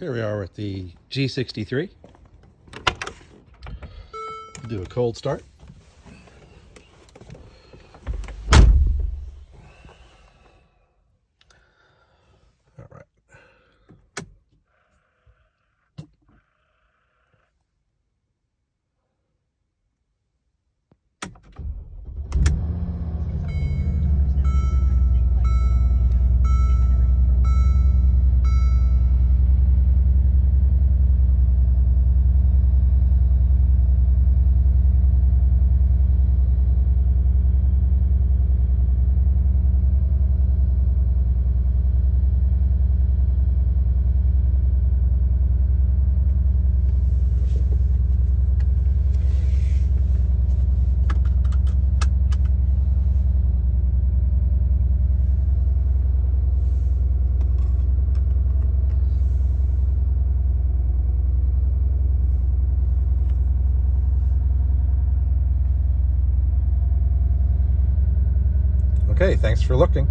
Here we are with the G63. Do a cold start. Okay, thanks for looking.